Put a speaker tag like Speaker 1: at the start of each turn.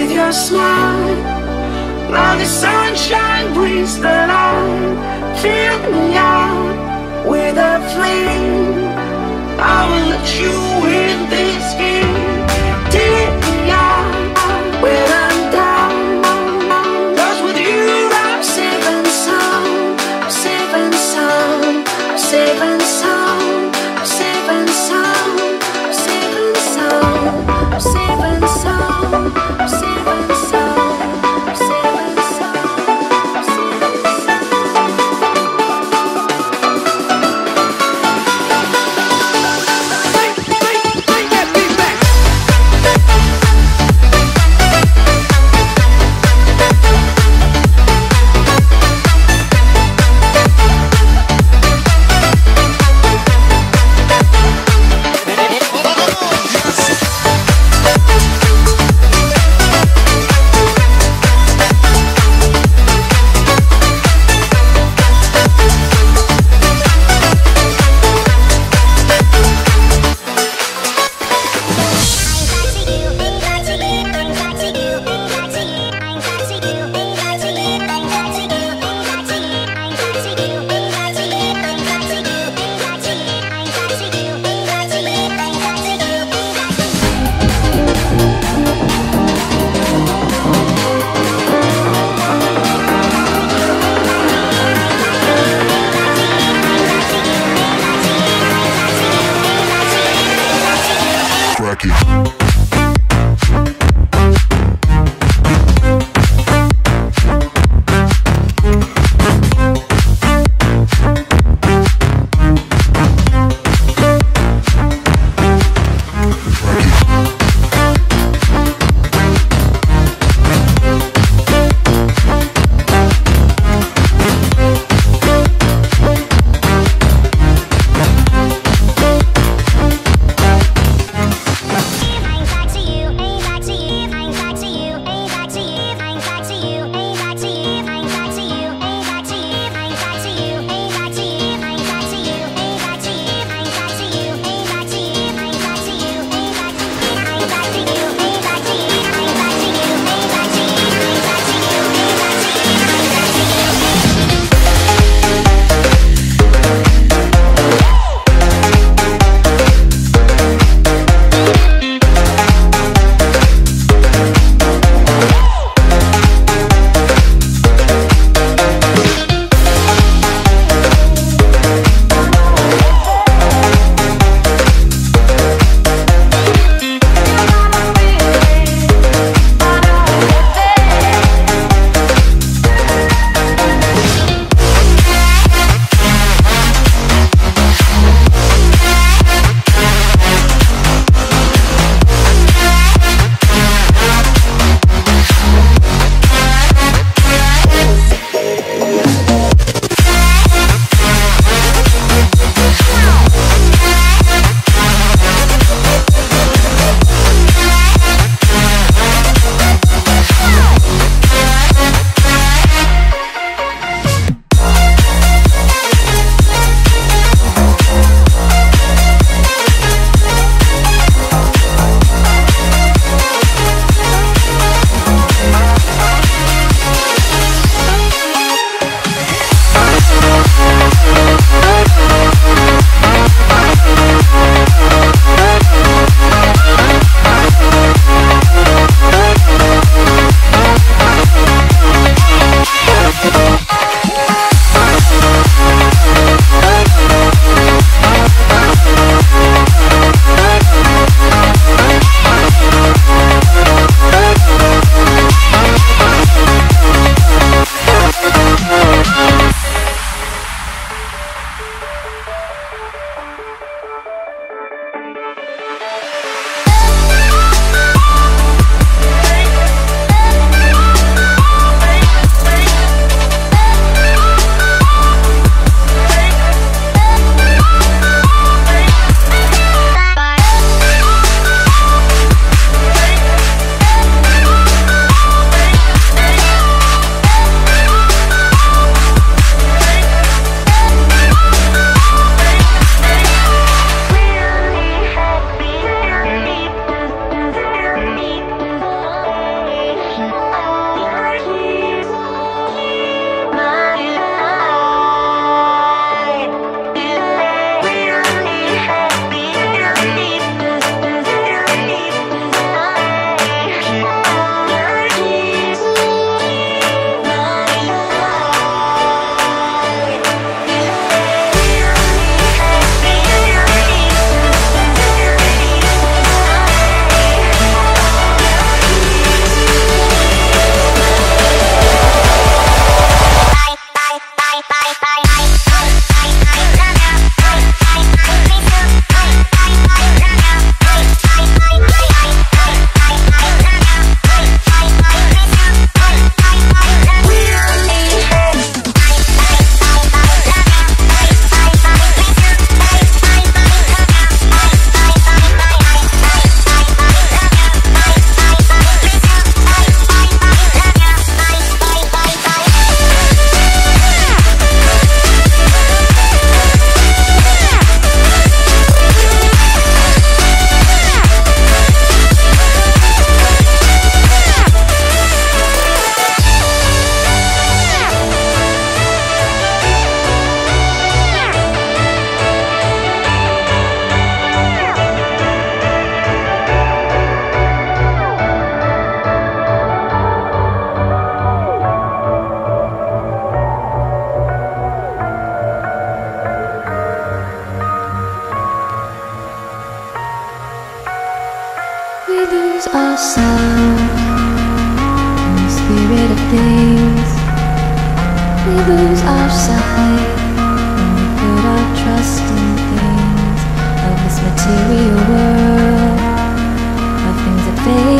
Speaker 1: with your smile. Now the sunshine brings the light. Fill me out with a flame. I will let you in this game. Take me out when You. In the spirit of things We lose our sight we put our
Speaker 2: trust in
Speaker 3: things Of this material world Of things
Speaker 2: that fade.